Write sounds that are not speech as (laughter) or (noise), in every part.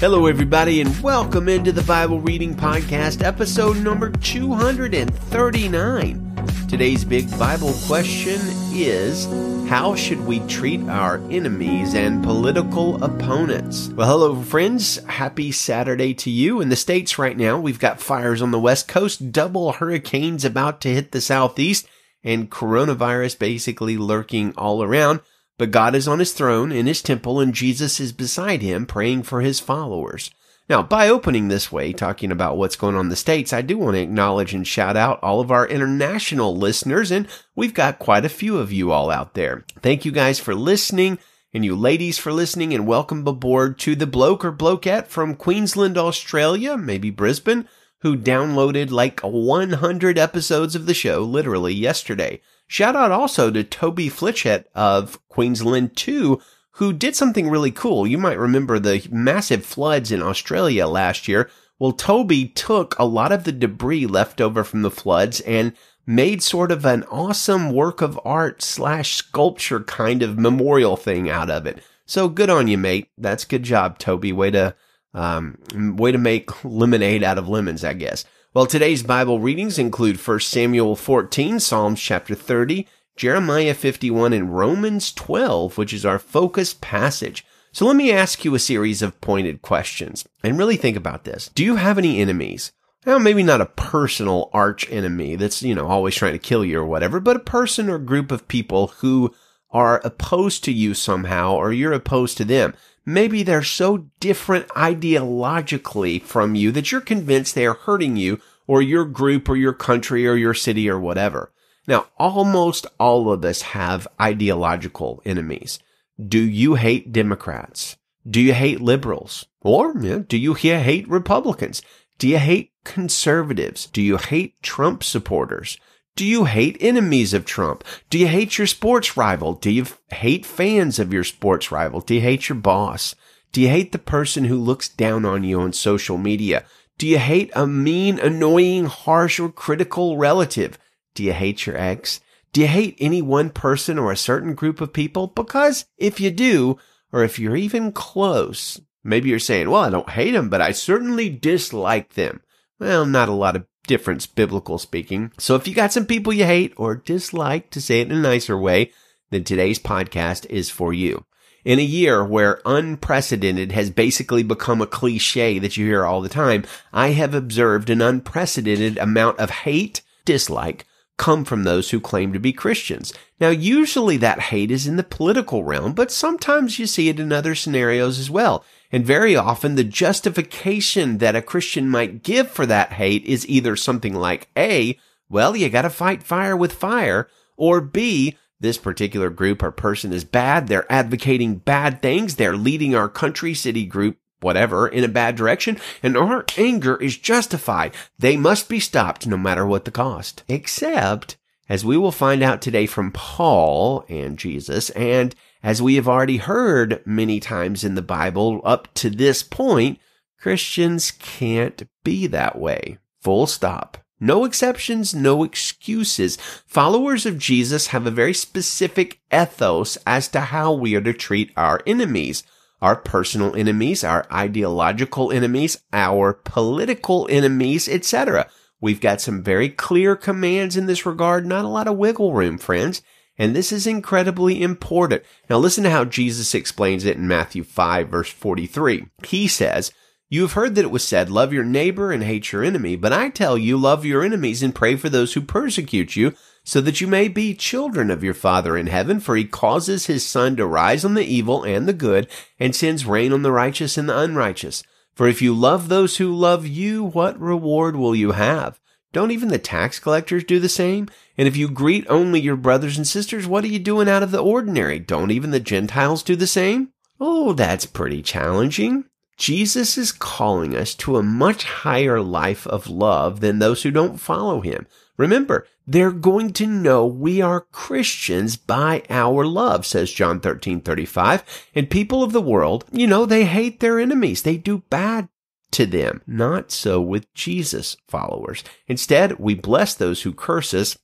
Hello, everybody, and welcome into the Bible Reading Podcast, episode number 239. Today's big Bible question is How should we treat our enemies and political opponents? Well, hello, friends. Happy Saturday to you. In the States right now, we've got fires on the West Coast, double hurricanes about to hit the Southeast, and coronavirus basically lurking all around. But God is on his throne in his temple and Jesus is beside him praying for his followers. Now, by opening this way, talking about what's going on in the States, I do want to acknowledge and shout out all of our international listeners, and we've got quite a few of you all out there. Thank you guys for listening, and you ladies for listening, and welcome aboard to the bloke or blokette from Queensland, Australia, maybe Brisbane, who downloaded like 100 episodes of the show literally yesterday. Shout out also to Toby Flitchett of Queensland 2, who did something really cool. You might remember the massive floods in Australia last year. Well, Toby took a lot of the debris left over from the floods and made sort of an awesome work of art slash sculpture kind of memorial thing out of it. So good on you, mate. That's good job, Toby. Way to, um, way to make lemonade out of lemons, I guess. Well, today's Bible readings include 1 Samuel 14, Psalms chapter 30, Jeremiah 51, and Romans 12, which is our focus passage. So let me ask you a series of pointed questions and really think about this. Do you have any enemies? Now, maybe not a personal arch enemy that's, you know, always trying to kill you or whatever, but a person or group of people who are opposed to you somehow or you're opposed to them. Maybe they're so different ideologically from you that you're convinced they are hurting you or your group or your country or your city or whatever. Now, almost all of us have ideological enemies. Do you hate Democrats? Do you hate liberals? Or you know, do you hate Republicans? Do you hate conservatives? Do you hate Trump supporters? Do you hate enemies of Trump? Do you hate your sports rival? Do you hate fans of your sports rival? Do you hate your boss? Do you hate the person who looks down on you on social media? Do you hate a mean, annoying, harsh, or critical relative? Do you hate your ex? Do you hate any one person or a certain group of people? Because if you do, or if you're even close, maybe you're saying, well, I don't hate them, but I certainly dislike them. Well, not a lot of difference, biblical speaking. So if you got some people you hate or dislike, to say it in a nicer way, then today's podcast is for you. In a year where unprecedented has basically become a cliche that you hear all the time, I have observed an unprecedented amount of hate, dislike, come from those who claim to be Christians. Now, usually that hate is in the political realm, but sometimes you see it in other scenarios as well. And very often the justification that a Christian might give for that hate is either something like A, well, you gotta fight fire with fire, or B, this particular group or person is bad, they're advocating bad things, they're leading our country, city, group, whatever, in a bad direction, and our anger is justified. They must be stopped no matter what the cost. Except, as we will find out today from Paul and Jesus, and as we have already heard many times in the Bible up to this point, Christians can't be that way. Full stop. No exceptions, no excuses. Followers of Jesus have a very specific ethos as to how we are to treat our enemies our personal enemies, our ideological enemies, our political enemies, etc. We've got some very clear commands in this regard, not a lot of wiggle room, friends. And this is incredibly important. Now listen to how Jesus explains it in Matthew 5 verse 43. He says, you have heard that it was said, love your neighbor and hate your enemy. But I tell you, love your enemies and pray for those who persecute you so that you may be children of your Father in heaven, for he causes his sun to rise on the evil and the good, and sends rain on the righteous and the unrighteous. For if you love those who love you, what reward will you have? Don't even the tax collectors do the same? And if you greet only your brothers and sisters, what are you doing out of the ordinary? Don't even the Gentiles do the same? Oh, that's pretty challenging. Jesus is calling us to a much higher life of love than those who don't follow him. Remember, they're going to know we are Christians by our love, says John 13, 35. And people of the world, you know, they hate their enemies. They do bad to them. Not so with Jesus followers. Instead, we bless those who curse us.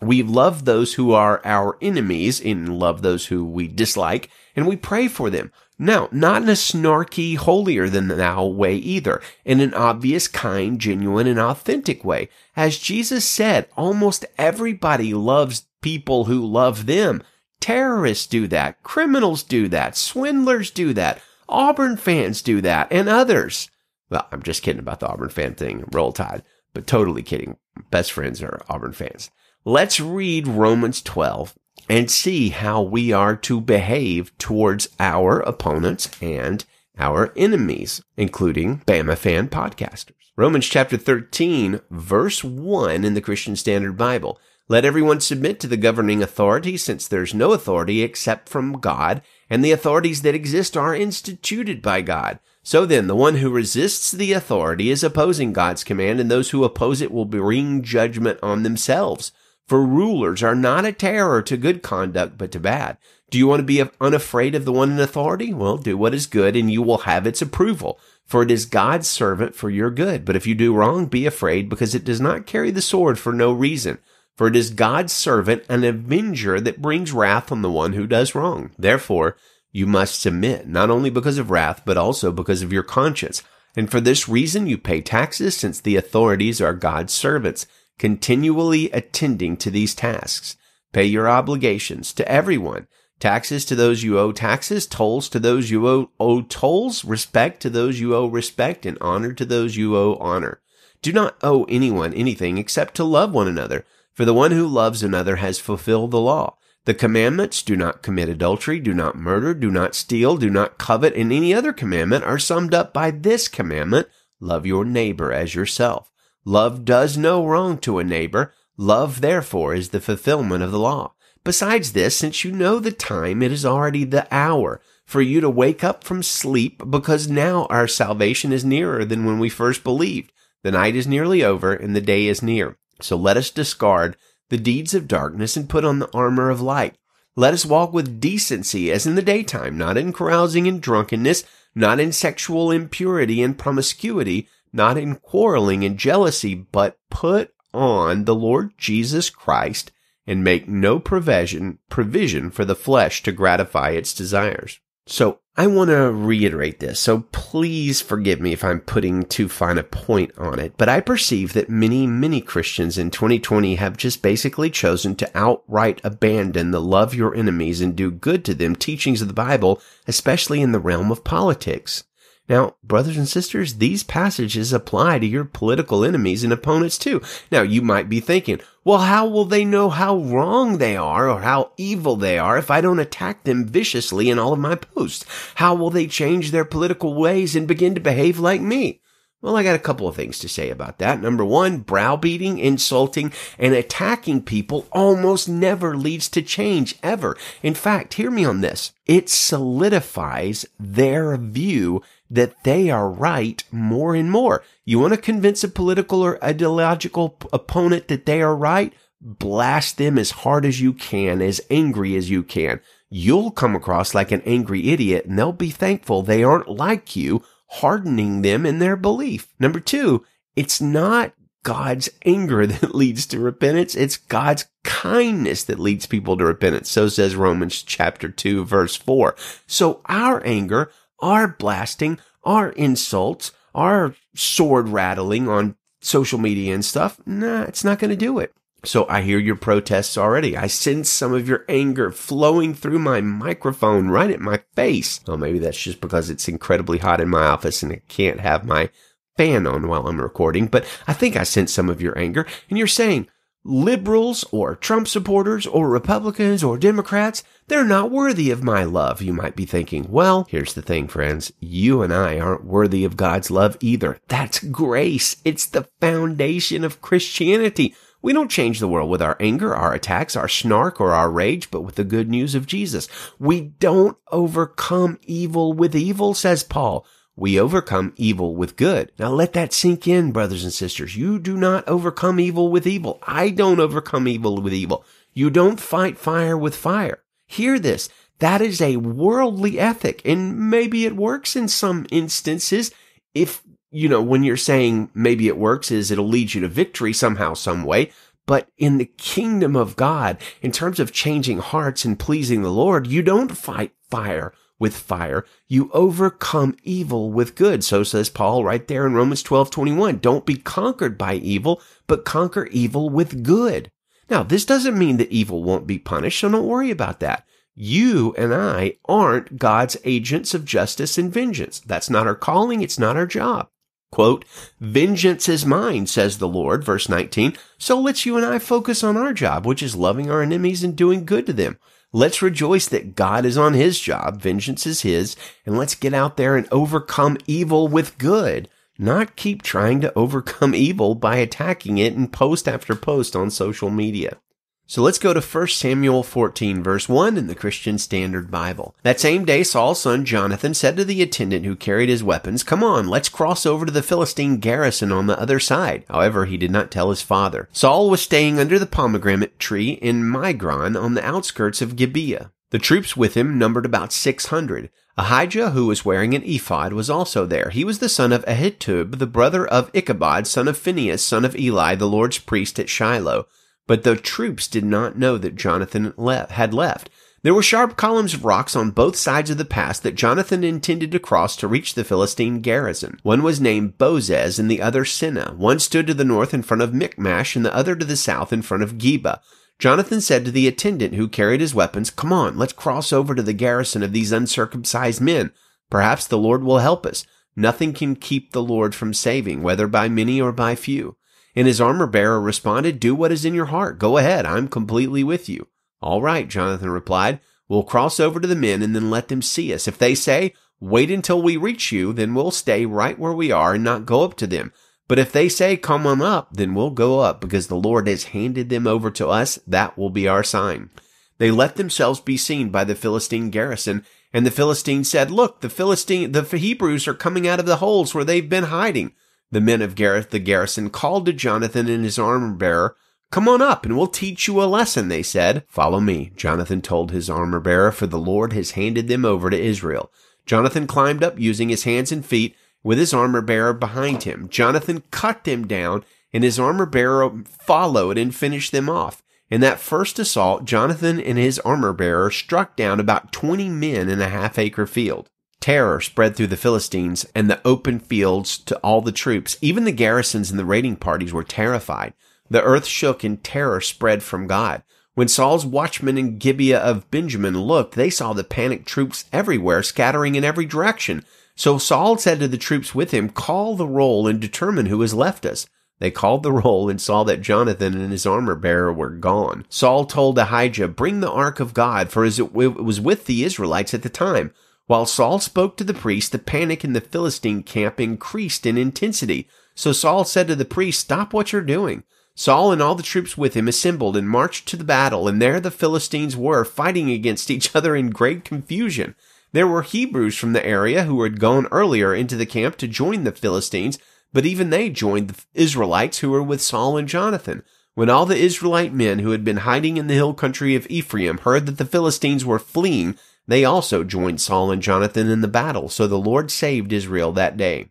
We love those who are our enemies and love those who we dislike, and we pray for them. Now, not in a snarky, holier than thou way either, in an obvious, kind, genuine, and authentic way. As Jesus said, almost everybody loves people who love them. Terrorists do that. Criminals do that. Swindlers do that. Auburn fans do that and others. Well, I'm just kidding about the Auburn fan thing. Roll Tide, but totally kidding. Best friends are Auburn fans. Let's read Romans 12 and see how we are to behave towards our opponents and our enemies, including Bama fan podcasters. Romans chapter 13, verse 1 in the Christian Standard Bible. Let everyone submit to the governing authority, since there's no authority except from God, and the authorities that exist are instituted by God. So then, the one who resists the authority is opposing God's command, and those who oppose it will bring judgment on themselves. For rulers are not a terror to good conduct, but to bad. Do you want to be unafraid of the one in authority? Well, do what is good, and you will have its approval. For it is God's servant for your good. But if you do wrong, be afraid, because it does not carry the sword for no reason. For it is God's servant, an avenger that brings wrath on the one who does wrong. Therefore, you must submit, not only because of wrath, but also because of your conscience. And for this reason you pay taxes, since the authorities are God's servants, continually attending to these tasks. Pay your obligations to everyone. Taxes to those you owe taxes, tolls to those you owe, owe tolls, respect to those you owe respect, and honor to those you owe honor. Do not owe anyone anything except to love one another for the one who loves another has fulfilled the law. The commandments, do not commit adultery, do not murder, do not steal, do not covet, and any other commandment are summed up by this commandment, love your neighbor as yourself. Love does no wrong to a neighbor. Love, therefore, is the fulfillment of the law. Besides this, since you know the time, it is already the hour for you to wake up from sleep because now our salvation is nearer than when we first believed. The night is nearly over and the day is near. So let us discard the deeds of darkness and put on the armor of light. Let us walk with decency as in the daytime, not in carousing and drunkenness, not in sexual impurity and promiscuity, not in quarreling and jealousy, but put on the Lord Jesus Christ and make no provision, provision for the flesh to gratify its desires. So I want to reiterate this, so please forgive me if I'm putting too fine a point on it, but I perceive that many, many Christians in 2020 have just basically chosen to outright abandon the love your enemies and do good to them teachings of the Bible, especially in the realm of politics. Now, brothers and sisters, these passages apply to your political enemies and opponents too. Now, you might be thinking, well, how will they know how wrong they are or how evil they are if I don't attack them viciously in all of my posts? How will they change their political ways and begin to behave like me? Well, I got a couple of things to say about that. Number one, browbeating, insulting, and attacking people almost never leads to change ever. In fact, hear me on this. It solidifies their view that they are right more and more. You want to convince a political or ideological opponent that they are right? Blast them as hard as you can, as angry as you can. You'll come across like an angry idiot and they'll be thankful they aren't like you, hardening them in their belief. Number two, it's not God's anger (laughs) that leads to repentance. It's God's kindness that leads people to repentance. So says Romans chapter 2 verse 4. So our anger our blasting, our insults, our sword rattling on social media and stuff, nah, it's not going to do it. So I hear your protests already. I sense some of your anger flowing through my microphone right at my face. Well, maybe that's just because it's incredibly hot in my office and I can't have my fan on while I'm recording, but I think I sense some of your anger and you're saying, liberals or Trump supporters or Republicans or Democrats, they're not worthy of my love, you might be thinking. Well, here's the thing, friends. You and I aren't worthy of God's love either. That's grace. It's the foundation of Christianity. We don't change the world with our anger, our attacks, our snark, or our rage, but with the good news of Jesus. We don't overcome evil with evil, says Paul. We overcome evil with good. Now let that sink in, brothers and sisters. You do not overcome evil with evil. I don't overcome evil with evil. You don't fight fire with fire. Hear this. That is a worldly ethic. And maybe it works in some instances. If, you know, when you're saying maybe it works is it'll lead you to victory somehow, some way. But in the kingdom of God, in terms of changing hearts and pleasing the Lord, you don't fight fire with fire. You overcome evil with good. So says Paul right there in Romans 12, 21. Don't be conquered by evil, but conquer evil with good. Now, this doesn't mean that evil won't be punished, so don't worry about that. You and I aren't God's agents of justice and vengeance. That's not our calling. It's not our job. Quote, vengeance is mine, says the Lord, verse 19. So let's you and I focus on our job, which is loving our enemies and doing good to them. Let's rejoice that God is on his job. Vengeance is his. And let's get out there and overcome evil with good, not keep trying to overcome evil by attacking it in post after post on social media. So let's go to 1 Samuel 14 verse 1 in the Christian Standard Bible. That same day, Saul's son Jonathan said to the attendant who carried his weapons, Come on, let's cross over to the Philistine garrison on the other side. However, he did not tell his father. Saul was staying under the pomegranate tree in Migron on the outskirts of Gibeah. The troops with him numbered about 600. Ahijah, who was wearing an ephod, was also there. He was the son of Ahitub, the brother of Ichabod, son of Phinehas, son of Eli, the Lord's priest at Shiloh. But the troops did not know that Jonathan had left. There were sharp columns of rocks on both sides of the pass that Jonathan intended to cross to reach the Philistine garrison. One was named Bozez and the other Seneh. One stood to the north in front of Michmash and the other to the south in front of Geba. Jonathan said to the attendant who carried his weapons, Come on, let's cross over to the garrison of these uncircumcised men. Perhaps the Lord will help us. Nothing can keep the Lord from saving, whether by many or by few. And his armor bearer responded, Do what is in your heart. Go ahead. I'm completely with you. All right, Jonathan replied. We'll cross over to the men and then let them see us. If they say, Wait until we reach you, then we'll stay right where we are and not go up to them. But if they say, Come on up, then we'll go up because the Lord has handed them over to us. That will be our sign. They let themselves be seen by the Philistine garrison, and the Philistines said, Look, the Philistine, the Hebrews are coming out of the holes where they've been hiding. The men of Gareth the garrison called to Jonathan and his armor bearer. Come on up and we'll teach you a lesson, they said. Follow me, Jonathan told his armor bearer, for the Lord has handed them over to Israel. Jonathan climbed up using his hands and feet with his armor bearer behind him. Jonathan cut them down and his armor bearer followed and finished them off. In that first assault, Jonathan and his armor bearer struck down about 20 men in a half acre field. Terror spread through the Philistines and the open fields to all the troops. Even the garrisons and the raiding parties were terrified. The earth shook and terror spread from God. When Saul's watchmen in Gibeah of Benjamin looked, they saw the panicked troops everywhere, scattering in every direction. So Saul said to the troops with him, Call the roll and determine who has left us. They called the roll and saw that Jonathan and his armor bearer were gone. Saul told Ahijah, Bring the ark of God, for as it was with the Israelites at the time. While Saul spoke to the priest, the panic in the Philistine camp increased in intensity. So Saul said to the priest, Stop what you're doing. Saul and all the troops with him assembled and marched to the battle, and there the Philistines were, fighting against each other in great confusion. There were Hebrews from the area who had gone earlier into the camp to join the Philistines, but even they joined the Israelites who were with Saul and Jonathan. When all the Israelite men who had been hiding in the hill country of Ephraim heard that the Philistines were fleeing, they also joined Saul and Jonathan in the battle, so the Lord saved Israel that day.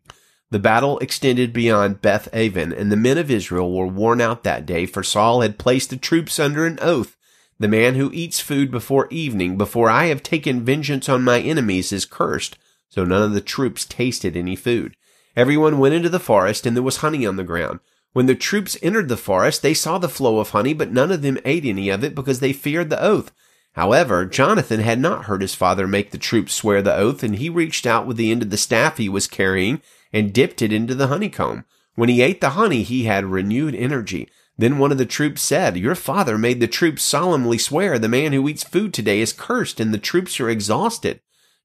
The battle extended beyond Beth Aven, and the men of Israel were worn out that day, for Saul had placed the troops under an oath. The man who eats food before evening, before I have taken vengeance on my enemies, is cursed. So none of the troops tasted any food. Everyone went into the forest, and there was honey on the ground. When the troops entered the forest, they saw the flow of honey, but none of them ate any of it because they feared the oath. However, Jonathan had not heard his father make the troops swear the oath, and he reached out with the end of the staff he was carrying and dipped it into the honeycomb. When he ate the honey, he had renewed energy. Then one of the troops said, Your father made the troops solemnly swear the man who eats food today is cursed, and the troops are exhausted.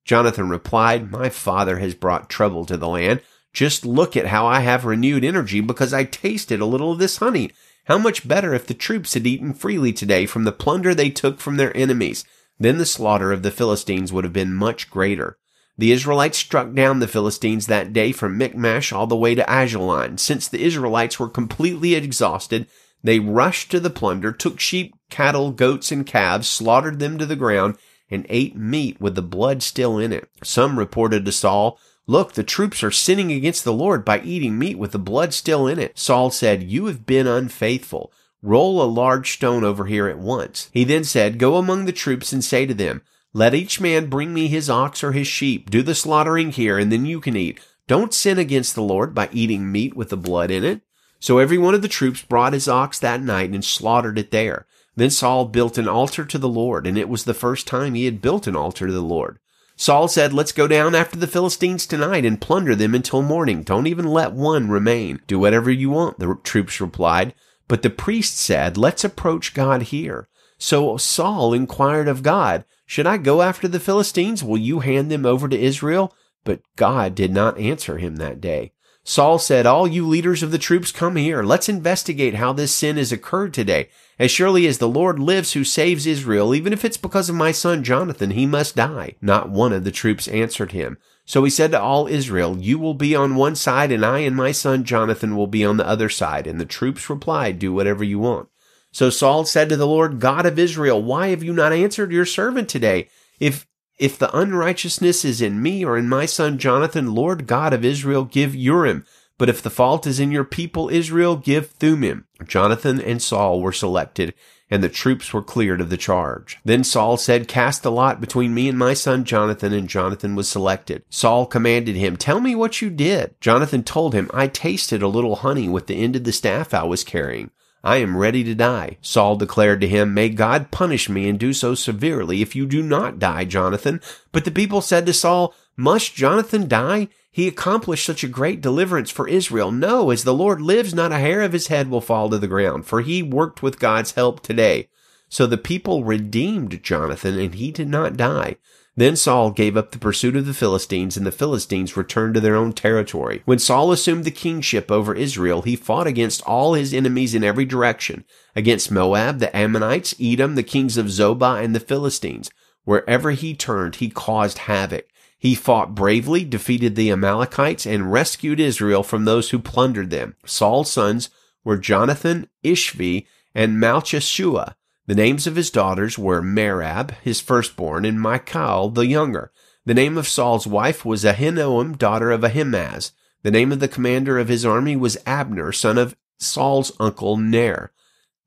Jonathan replied, My father has brought trouble to the land. Just look at how I have renewed energy because I tasted a little of this honey. How much better if the troops had eaten freely today from the plunder they took from their enemies. Then the slaughter of the Philistines would have been much greater. The Israelites struck down the Philistines that day from Michmash all the way to Aijalon. Since the Israelites were completely exhausted, they rushed to the plunder, took sheep, cattle, goats, and calves, slaughtered them to the ground, and ate meat with the blood still in it. Some reported to Saul, Look, the troops are sinning against the Lord by eating meat with the blood still in it. Saul said, You have been unfaithful. Roll a large stone over here at once. He then said, Go among the troops and say to them, Let each man bring me his ox or his sheep. Do the slaughtering here, and then you can eat. Don't sin against the Lord by eating meat with the blood in it. So every one of the troops brought his ox that night and slaughtered it there. Then Saul built an altar to the Lord, and it was the first time he had built an altar to the Lord. Saul said, Let's go down after the Philistines tonight and plunder them until morning. Don't even let one remain. Do whatever you want, the troops replied. But the priest said, Let's approach God here. So Saul inquired of God, Should I go after the Philistines? Will you hand them over to Israel? But God did not answer him that day. Saul said, All you leaders of the troops, come here. Let's investigate how this sin has occurred today. As surely as the Lord lives who saves Israel, even if it's because of my son Jonathan, he must die. Not one of the troops answered him. So he said to all Israel, You will be on one side, and I and my son Jonathan will be on the other side. And the troops replied, Do whatever you want. So Saul said to the Lord, God of Israel, Why have you not answered your servant today? If if the unrighteousness is in me or in my son Jonathan, Lord God of Israel, give Urim. But if the fault is in your people Israel, give Thummim. Jonathan and Saul were selected, and the troops were cleared of the charge. Then Saul said, Cast a lot between me and my son Jonathan, and Jonathan was selected. Saul commanded him, Tell me what you did. Jonathan told him, I tasted a little honey with the end of the staff I was carrying. I am ready to die. Saul declared to him, May God punish me and do so severely if you do not die, Jonathan. But the people said to Saul, Must Jonathan die? He accomplished such a great deliverance for Israel. No, as the Lord lives, not a hair of his head will fall to the ground, for he worked with God's help today. So the people redeemed Jonathan, and he did not die. Then Saul gave up the pursuit of the Philistines, and the Philistines returned to their own territory. When Saul assumed the kingship over Israel, he fought against all his enemies in every direction, against Moab, the Ammonites, Edom, the kings of Zobah, and the Philistines. Wherever he turned, he caused havoc. He fought bravely, defeated the Amalekites, and rescued Israel from those who plundered them. Saul's sons were Jonathan, Ishvi, and Malchishua. The names of his daughters were Merab, his firstborn, and Michal, the younger. The name of Saul's wife was Ahinoam, daughter of Ahimaaz. The name of the commander of his army was Abner, son of Saul's uncle Ner.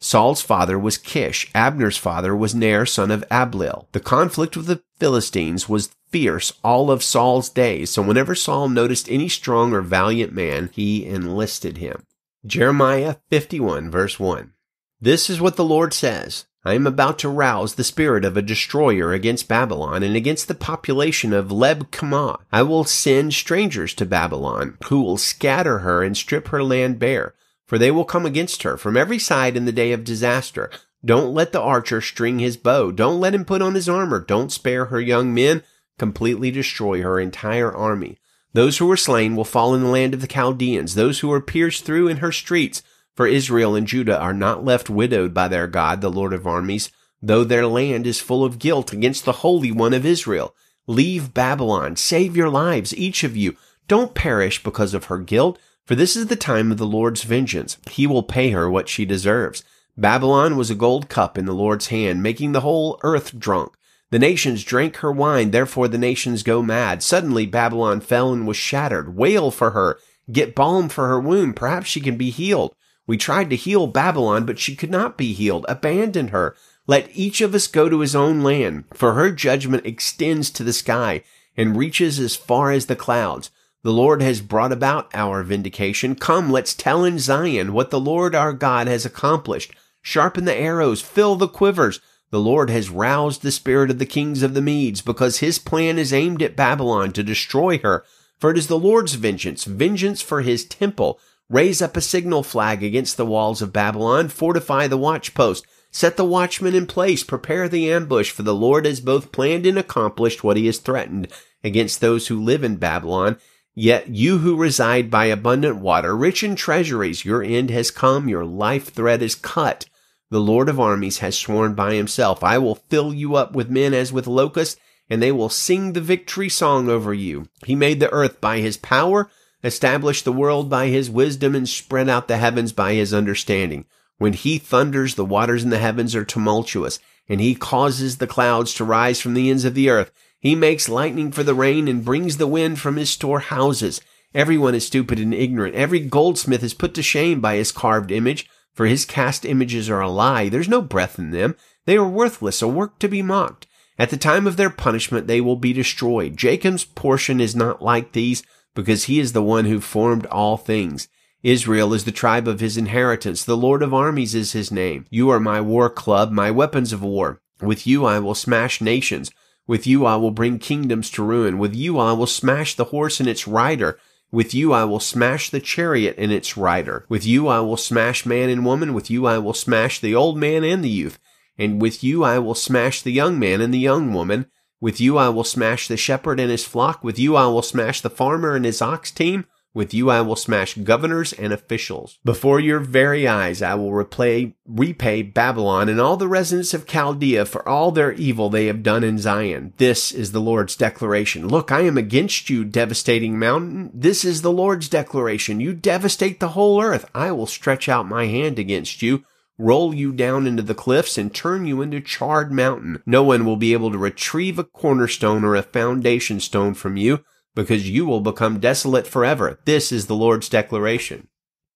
Saul's father was Kish. Abner's father was Ner, son of Abiel. The conflict with the Philistines was fierce all of Saul's days, so whenever Saul noticed any strong or valiant man, he enlisted him. Jeremiah 51 verse 1. This is what the Lord says. I am about to rouse the spirit of a destroyer against Babylon and against the population of Leb-qamai. I will send strangers to Babylon who will scatter her and strip her land bare, for they will come against her from every side in the day of disaster. Don't let the archer string his bow. Don't let him put on his armor. Don't spare her young men. Completely destroy her entire army. Those who are slain will fall in the land of the Chaldeans. Those who are pierced through in her streets for Israel and Judah are not left widowed by their God, the Lord of armies, though their land is full of guilt against the Holy One of Israel. Leave Babylon. Save your lives, each of you. Don't perish because of her guilt, for this is the time of the Lord's vengeance. He will pay her what she deserves. Babylon was a gold cup in the Lord's hand, making the whole earth drunk. The nations drank her wine, therefore the nations go mad. Suddenly Babylon fell and was shattered. Wail for her. Get balm for her wound. Perhaps she can be healed. We tried to heal Babylon, but she could not be healed. Abandon her. Let each of us go to his own land, for her judgment extends to the sky and reaches as far as the clouds. The Lord has brought about our vindication. Come, let's tell in Zion what the Lord our God has accomplished. Sharpen the arrows, fill the quivers. The Lord has roused the spirit of the kings of the Medes, because his plan is aimed at Babylon to destroy her. For it is the Lord's vengeance, vengeance for his temple. Raise up a signal flag against the walls of Babylon, fortify the watchpost, set the watchmen in place, prepare the ambush, for the Lord has both planned and accomplished what he has threatened against those who live in Babylon. Yet you who reside by abundant water, rich in treasuries, your end has come, your life thread is cut. The Lord of armies has sworn by himself, I will fill you up with men as with locusts, and they will sing the victory song over you. He made the earth by his power, established the world by his wisdom and spread out the heavens by his understanding. When he thunders, the waters in the heavens are tumultuous, and he causes the clouds to rise from the ends of the earth. He makes lightning for the rain and brings the wind from his storehouses. Everyone is stupid and ignorant. Every goldsmith is put to shame by his carved image, for his cast images are a lie. There's no breath in them. They are worthless, a work to be mocked. At the time of their punishment, they will be destroyed. Jacob's portion is not like these because he is the one who formed all things. Israel is the tribe of his inheritance. The Lord of armies is his name. You are my war club, my weapons of war. With you I will smash nations. With you I will bring kingdoms to ruin. With you I will smash the horse and its rider. With you I will smash the chariot and its rider. With you I will smash man and woman. With you I will smash the old man and the youth. And with you I will smash the young man and the young woman. With you I will smash the shepherd and his flock. With you I will smash the farmer and his ox team. With you I will smash governors and officials. Before your very eyes I will repay, repay Babylon and all the residents of Chaldea for all their evil they have done in Zion. This is the Lord's declaration. Look, I am against you, devastating mountain. This is the Lord's declaration. You devastate the whole earth. I will stretch out my hand against you roll you down into the cliffs and turn you into charred mountain. No one will be able to retrieve a cornerstone or a foundation stone from you because you will become desolate forever. This is the Lord's declaration.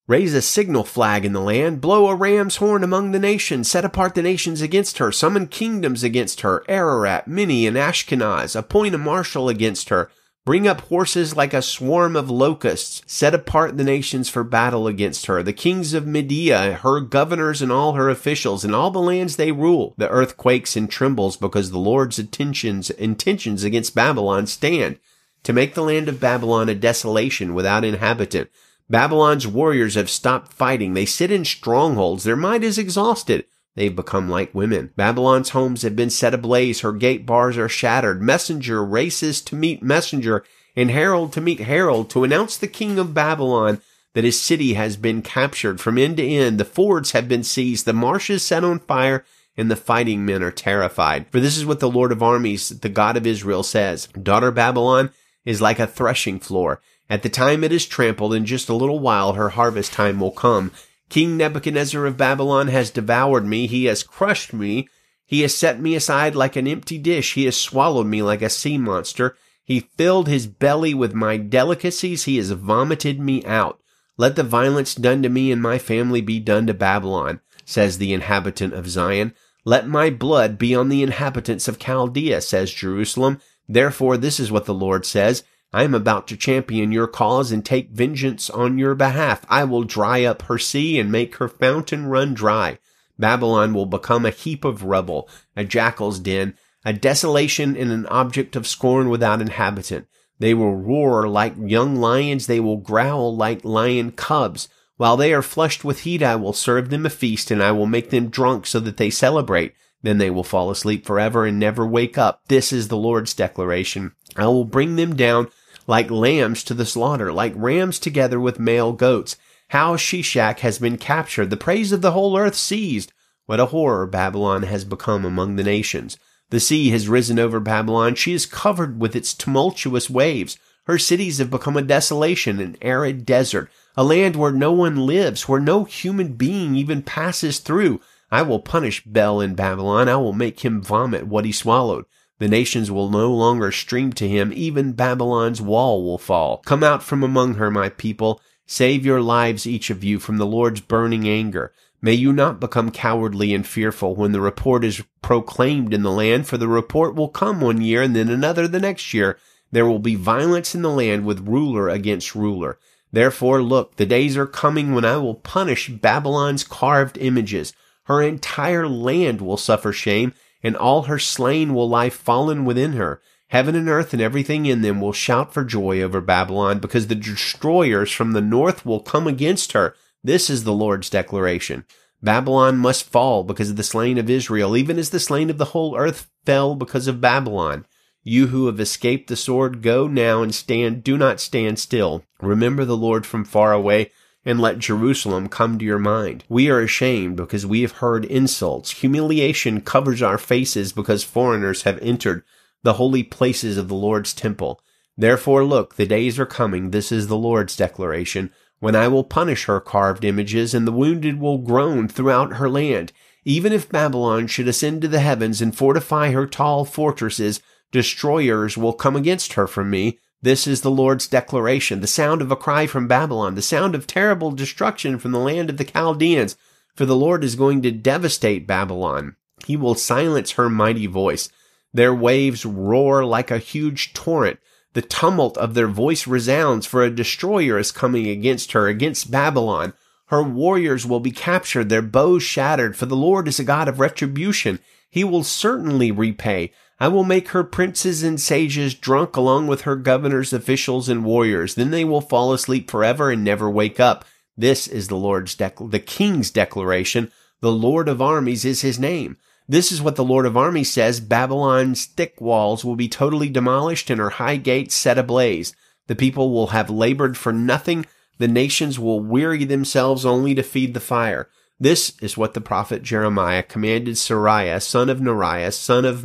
Raise a signal flag in the land, blow a ram's horn among the nations, set apart the nations against her, summon kingdoms against her, Ararat, Minni, and Ashkenaz, appoint a marshal against her, bring up horses like a swarm of locusts, set apart the nations for battle against her, the kings of Media, her governors and all her officials, and all the lands they rule. The earth quakes and trembles because the Lord's intentions, intentions against Babylon stand to make the land of Babylon a desolation without inhabitant. Babylon's warriors have stopped fighting. They sit in strongholds. Their might is exhausted. They've become like women. Babylon's homes have been set ablaze. Her gate bars are shattered. Messenger races to meet messenger and herald to meet herald to announce the king of Babylon that his city has been captured from end to end. The fords have been seized. The marshes set on fire and the fighting men are terrified. For this is what the Lord of armies, the God of Israel says. Daughter Babylon, is like a threshing floor. At the time it is trampled, in just a little while her harvest time will come. King Nebuchadnezzar of Babylon has devoured me, he has crushed me, he has set me aside like an empty dish, he has swallowed me like a sea monster, he filled his belly with my delicacies, he has vomited me out. Let the violence done to me and my family be done to Babylon, says the inhabitant of Zion. Let my blood be on the inhabitants of Chaldea, says Jerusalem. Therefore, this is what the Lord says. I am about to champion your cause and take vengeance on your behalf. I will dry up her sea and make her fountain run dry. Babylon will become a heap of rubble, a jackal's den, a desolation and an object of scorn without inhabitant. They will roar like young lions. They will growl like lion cubs. While they are flushed with heat, I will serve them a feast and I will make them drunk so that they celebrate. Then they will fall asleep forever and never wake up. This is the Lord's declaration. I will bring them down like lambs to the slaughter, like rams together with male goats. How Sheshach has been captured, the praise of the whole earth seized. What a horror Babylon has become among the nations. The sea has risen over Babylon. She is covered with its tumultuous waves. Her cities have become a desolation, an arid desert, a land where no one lives, where no human being even passes through. I will punish Bel in Babylon. I will make him vomit what he swallowed. The nations will no longer stream to him. Even Babylon's wall will fall. Come out from among her, my people. Save your lives, each of you, from the Lord's burning anger. May you not become cowardly and fearful when the report is proclaimed in the land, for the report will come one year and then another the next year. There will be violence in the land with ruler against ruler. Therefore, look, the days are coming when I will punish Babylon's carved images. Her entire land will suffer shame, and all her slain will lie fallen within her. Heaven and earth and everything in them will shout for joy over Babylon, because the destroyers from the north will come against her. This is the Lord's declaration. Babylon must fall because of the slain of Israel, even as the slain of the whole earth fell because of Babylon. You who have escaped the sword, go now and stand. Do not stand still. Remember the Lord from far away and let Jerusalem come to your mind. We are ashamed because we have heard insults. Humiliation covers our faces because foreigners have entered the holy places of the Lord's temple. Therefore, look, the days are coming. This is the Lord's declaration. When I will punish her carved images, and the wounded will groan throughout her land. Even if Babylon should ascend to the heavens and fortify her tall fortresses, destroyers will come against her from me, this is the Lord's declaration, the sound of a cry from Babylon, the sound of terrible destruction from the land of the Chaldeans. For the Lord is going to devastate Babylon. He will silence her mighty voice. Their waves roar like a huge torrent. The tumult of their voice resounds, for a destroyer is coming against her, against Babylon. Her warriors will be captured, their bows shattered, for the Lord is a God of retribution. He will certainly repay. I will make her princes and sages drunk along with her governors, officials, and warriors. Then they will fall asleep forever and never wake up. This is the Lord's dec- the king's declaration. The Lord of armies is his name. This is what the Lord of armies says. Babylon's thick walls will be totally demolished and her high gates set ablaze. The people will have labored for nothing. The nations will weary themselves only to feed the fire. This is what the prophet Jeremiah commanded Seraiah, son of Neriah, son of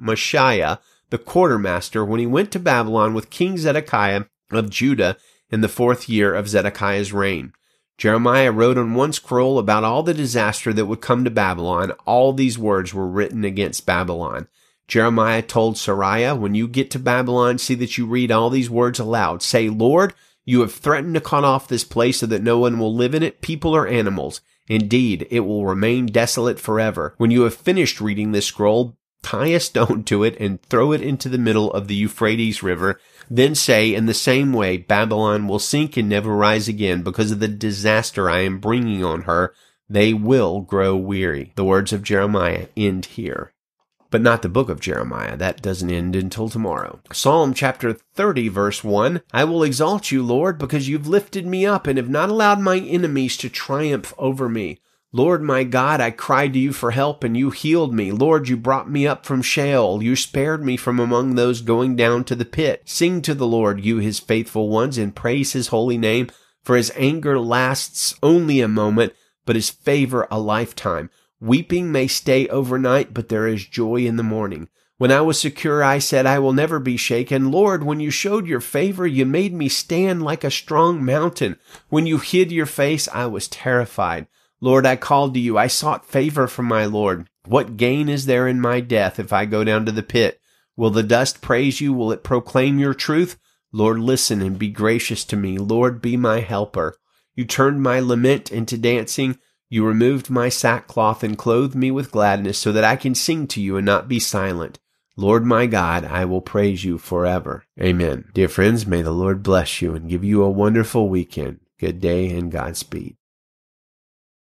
Mahseiah, the quartermaster, when he went to Babylon with King Zedekiah of Judah in the fourth year of Zedekiah's reign. Jeremiah wrote on one scroll about all the disaster that would come to Babylon. All these words were written against Babylon. Jeremiah told Seraiah, when you get to Babylon, see that you read all these words aloud. Say, Lord, you have threatened to cut off this place so that no one will live in it, people or animals. Indeed, it will remain desolate forever. When you have finished reading this scroll, tie a stone to it and throw it into the middle of the Euphrates River then say, in the same way, Babylon will sink and never rise again because of the disaster I am bringing on her. They will grow weary. The words of Jeremiah end here. But not the book of Jeremiah. That doesn't end until tomorrow. Psalm chapter 30 verse 1. I will exalt you, Lord, because you've lifted me up and have not allowed my enemies to triumph over me. Lord my God, I cried to you for help and you healed me. Lord, you brought me up from Sheol. You spared me from among those going down to the pit. Sing to the Lord, you his faithful ones, and praise his holy name, for his anger lasts only a moment, but his favor a lifetime. Weeping may stay overnight, but there is joy in the morning. When I was secure, I said, I will never be shaken. Lord, when you showed your favor, you made me stand like a strong mountain. When you hid your face, I was terrified. Lord, I called to you. I sought favor from my Lord. What gain is there in my death if I go down to the pit? Will the dust praise you? Will it proclaim your truth? Lord, listen and be gracious to me. Lord, be my helper. You turned my lament into dancing. You removed my sackcloth and clothed me with gladness so that I can sing to you and not be silent. Lord my God, I will praise you forever. Amen. Dear friends, may the Lord bless you and give you a wonderful weekend. Good day and Godspeed.